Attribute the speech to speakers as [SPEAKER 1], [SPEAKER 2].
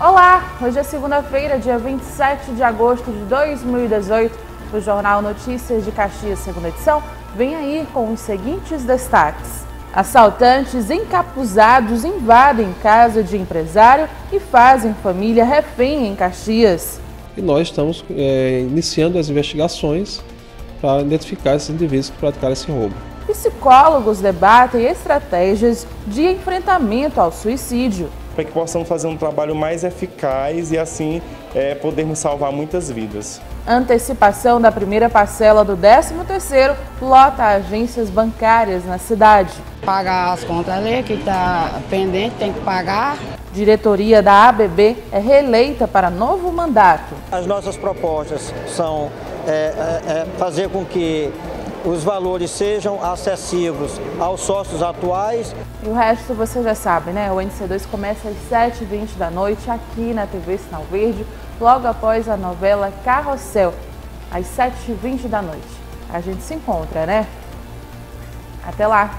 [SPEAKER 1] Olá, hoje é segunda-feira, dia 27 de agosto de 2018. O Jornal Notícias de Caxias, segunda edição, vem aí com os seguintes destaques. Assaltantes encapuzados invadem casa de empresário e fazem família refém em Caxias.
[SPEAKER 2] E nós estamos é, iniciando as investigações para identificar esses indivíduos que praticaram esse roubo.
[SPEAKER 1] Psicólogos debatem estratégias de enfrentamento ao suicídio.
[SPEAKER 3] Para que possamos fazer um trabalho mais eficaz e assim é, podermos salvar muitas vidas.
[SPEAKER 1] Antecipação da primeira parcela do 13º lota agências bancárias na cidade.
[SPEAKER 4] Pagar as contas ali que está pendente, tem que pagar.
[SPEAKER 1] Diretoria da ABB é reeleita para novo mandato.
[SPEAKER 5] As nossas propostas são é, é, é fazer com que os valores sejam acessíveis aos sócios atuais.
[SPEAKER 1] E o resto você já sabe, né? O NC2 começa às 7h20 da noite aqui na TV Sinal Verde, logo após a novela Carrossel, às 7h20 da noite. A gente se encontra, né? Até lá!